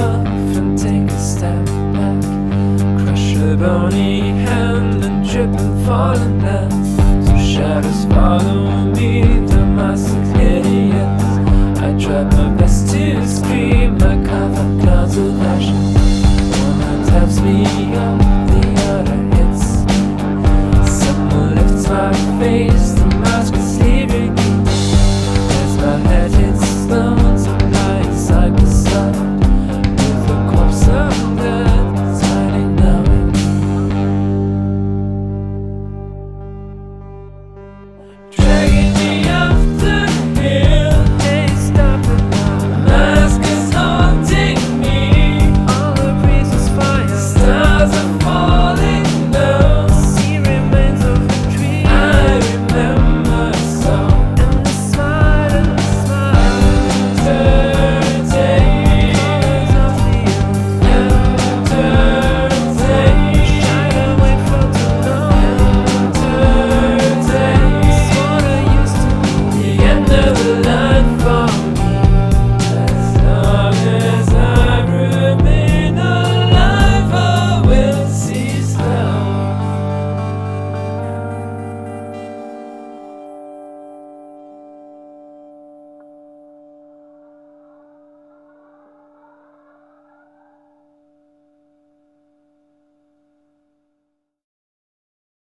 and take a step back. Crush a bony hand and trip and fall in that. So shadows follow me, the masked idiots. I tried my best to scream, I cover clouds of ashes. One taps me up.